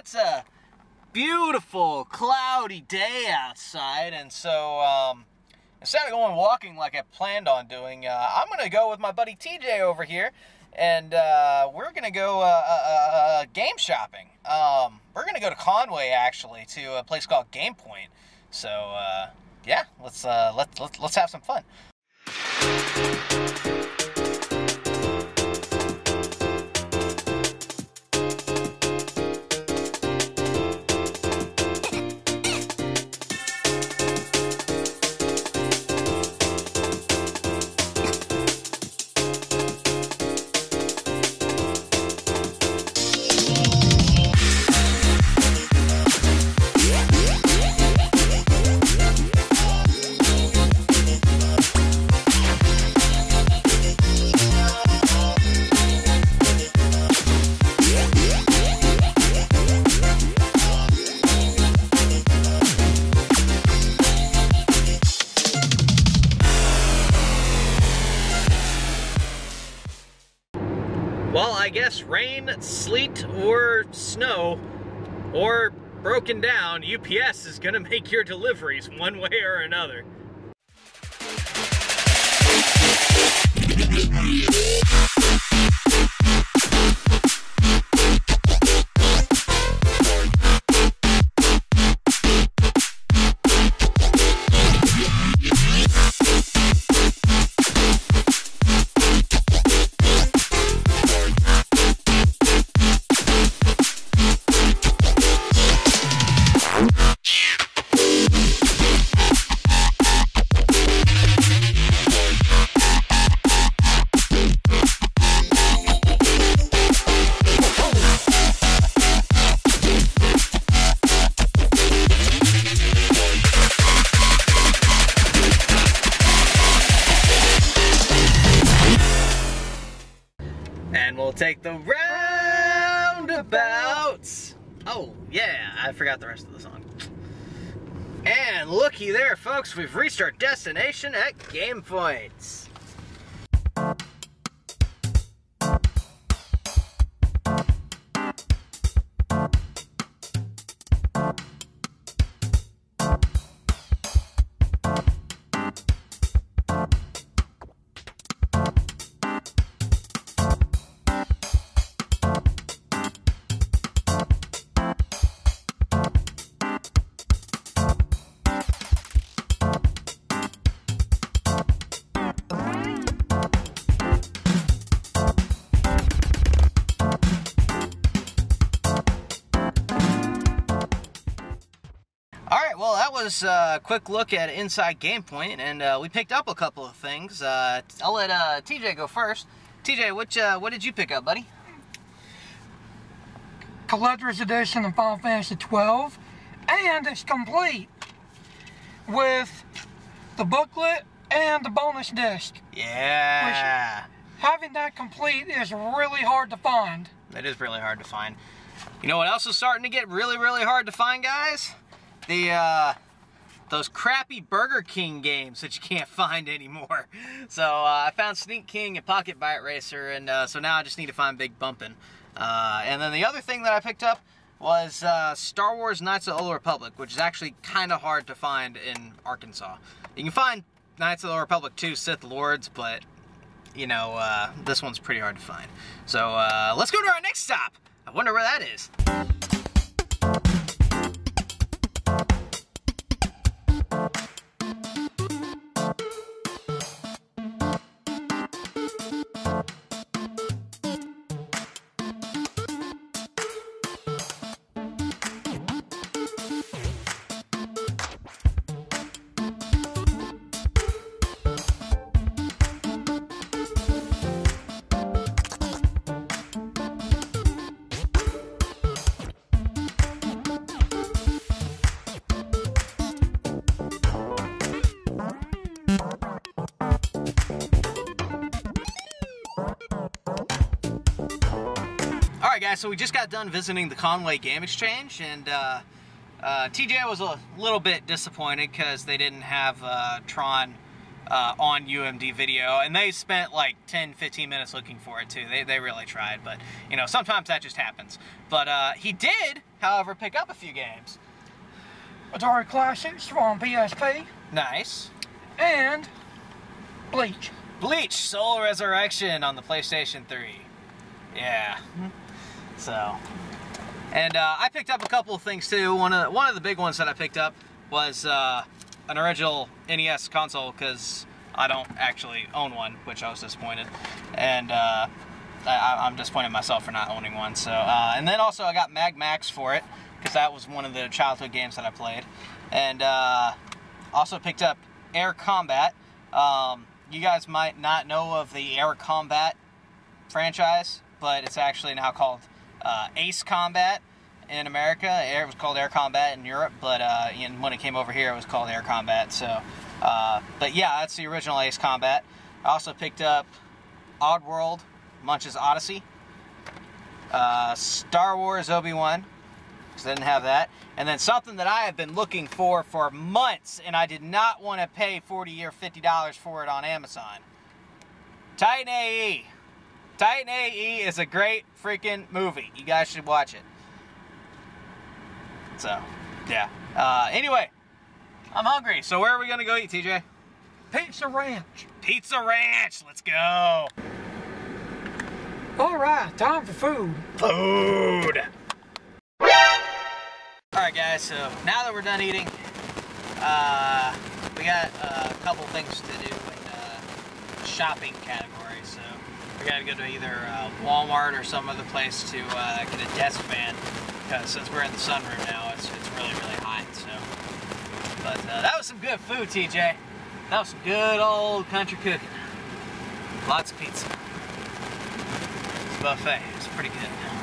it's a beautiful, cloudy day outside, and so um, instead of going walking like I planned on doing, uh, I'm going to go with my buddy TJ over here, and uh, we're going to go uh, uh, uh, game shopping. Um, we're going to go to Conway, actually, to a place called Game Point. So, uh, yeah, let's, let's, let's, let's have some fun. Well, I guess rain, sleet, or snow, or broken down, UPS is gonna make your deliveries one way or another. We'll take the roundabouts. Oh, yeah, I forgot the rest of the song. And looky there, folks, we've reached our destination at Game Points. Was a quick look at Inside Game Point, and uh, we picked up a couple of things. Uh, I'll let uh, TJ go first. TJ, which, uh, what did you pick up, buddy? collector's edition of Final Fantasy 12, and it's complete with the booklet and the bonus disc. Yeah. Having that complete is really hard to find. That is really hard to find. You know what else is starting to get really, really hard to find, guys? The, uh, those crappy Burger King games that you can't find anymore. So uh, I found Sneak King and PocketBike Racer, and uh, so now I just need to find Big Bumpin'. Uh, and then the other thing that I picked up was uh, Star Wars Knights of the Old Republic, which is actually kind of hard to find in Arkansas. You can find Knights of the Old Republic 2 Sith Lords, but you know, uh, this one's pretty hard to find. So uh, let's go to our next stop. I wonder where that is. All right, guys. So we just got done visiting the Conway Game Exchange, and uh, uh, TJ was a little bit disappointed because they didn't have uh, Tron uh, on UMD video, and they spent like 10, 15 minutes looking for it too. They, they really tried, but you know, sometimes that just happens. But uh, he did, however, pick up a few games. Atari Classics on PSP, Nice. and Bleach. Bleach Soul Resurrection on the PlayStation 3. Yeah. So, and uh, I picked up a couple of things too. One of the, one of the big ones that I picked up was uh, an original NES console because I don't actually own one, which I was disappointed, and uh, I, I'm disappointed myself for not owning one. So, uh, and then also I got Mag Max for it because that was one of the childhood games that I played, and uh, also picked up Air Combat. Um, you guys might not know of the Air Combat franchise, but it's actually now called uh, Ace Combat in America. It was called Air Combat in Europe, but uh, when it came over here, it was called Air Combat. So, uh, but yeah, that's the original Ace Combat. I also picked up Oddworld, Munch's Odyssey, uh, Star Wars Obi Wan, because I didn't have that, and then something that I have been looking for for months, and I did not want to pay forty or fifty dollars for it on Amazon. Titan AE. Titan AE is a great freaking movie. You guys should watch it. So, yeah. Uh, anyway, I'm hungry. So where are we gonna go eat, TJ? Pizza Ranch. Pizza Ranch. Let's go. All right, time for food. Food. All right, guys. So now that we're done eating, uh, we got a couple things to do in uh, shopping category. So we got to go to either uh, Walmart or some other place to uh, get a desk fan because since we're in the sunroom now, it's it's really really hot. So, but uh, that was some good food, TJ. That was some good old country cooking. Lots of pizza. It's buffet. It's pretty good.